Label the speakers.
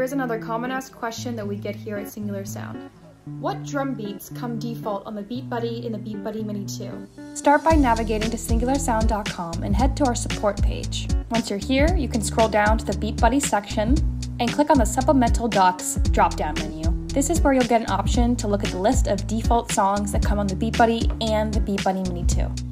Speaker 1: here is another common asked question that we get here at Singular Sound. What drum beats come default on the BeatBuddy in the BeatBuddy Mini 2? Start by navigating to singularsound.com and head to our support page. Once you're here, you can scroll down to the BeatBuddy section and click on the Supplemental Docs drop down menu. This is where you'll get an option to look at the list of default songs that come on the BeatBuddy and the BeatBuddy Mini 2.